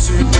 see